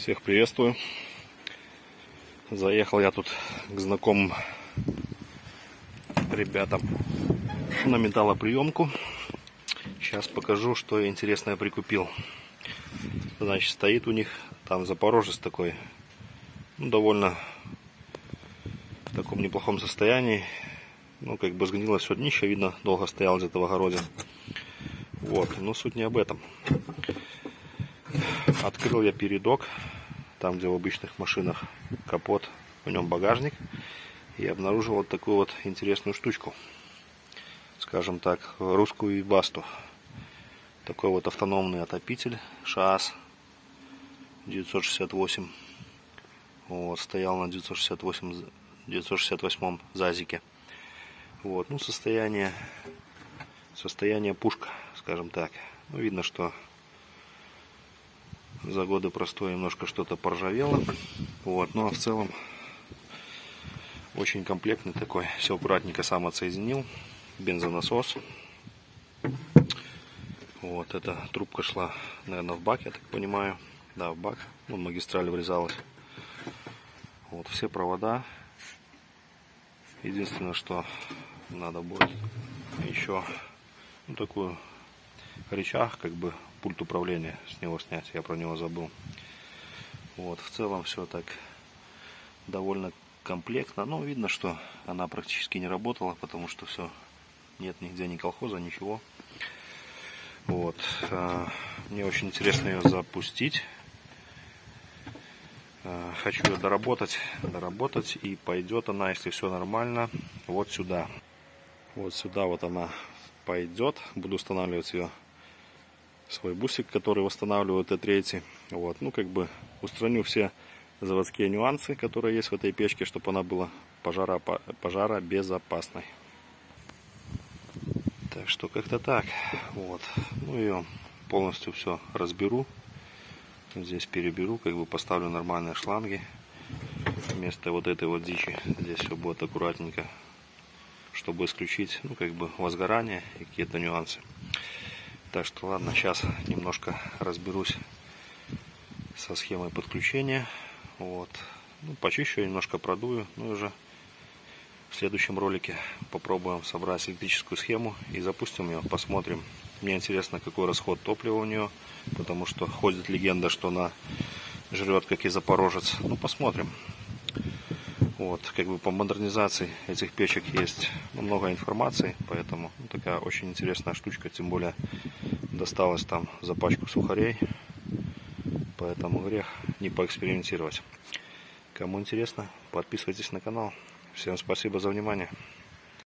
Всех приветствую. Заехал я тут к знакомым ребятам на металлоприемку. Сейчас покажу, что я интересное прикупил. Значит, стоит у них там запорожец такой, ну, довольно в таком неплохом состоянии. Ну, как бы сгнило все днище, видно, долго стоял где-то в огороде. Вот, но суть не об этом. Открыл я передок, там, где в обычных машинах капот, в нем багажник. И обнаружил вот такую вот интересную штучку. Скажем так, русскую басту. Такой вот автономный отопитель ШАС 968. Вот, стоял на 968, 968 ЗАЗике. Вот, ну, состояние, состояние пушка, скажем так. Ну, видно, что за годы простое немножко что-то поржавело. Вот, ну а в целом очень комплектный такой. Все аккуратненько сам отсоединил. Бензонасос. Вот, эта трубка шла, наверное, в бак, я так понимаю. Да, в бак. Ну, магистраль врезалась. Вот, все провода. Единственное, что надо будет еще ну, такую рычаг, как бы пульт управления с него снять. Я про него забыл. Вот, в целом все так довольно комплектно. Но видно, что она практически не работала, потому что все нет нигде ни колхоза, ничего. Вот. А, мне очень интересно ее запустить. А, хочу ее доработать, доработать, и пойдет она, если все нормально, вот сюда. Вот сюда вот она пойдет. Буду устанавливать ее свой бусик, который восстанавливаю Т3. Вот, ну, как бы устраню все заводские нюансы, которые есть в этой печке, чтобы она была пожара, пожаробезопасной. Так что как-то так. Вот. Ну, ее полностью все разберу. Здесь переберу, как бы поставлю нормальные шланги. Вместо вот этой вот дичи здесь все будет аккуратненько, чтобы исключить, ну, как бы возгорание и какие-то нюансы. Так что ладно, сейчас немножко разберусь со схемой подключения. Вот. Ну, почищу, немножко продую. Ну и уже в следующем ролике попробуем собрать электрическую схему и запустим ее, посмотрим. Мне интересно, какой расход топлива у нее, потому что ходит легенда, что она жрет, как и Запорожец. Ну, посмотрим. Вот, как бы по модернизации этих печек есть много информации, поэтому такая очень интересная штучка, тем более досталось там за пачку сухарей, поэтому грех не поэкспериментировать. Кому интересно, подписывайтесь на канал. Всем спасибо за внимание.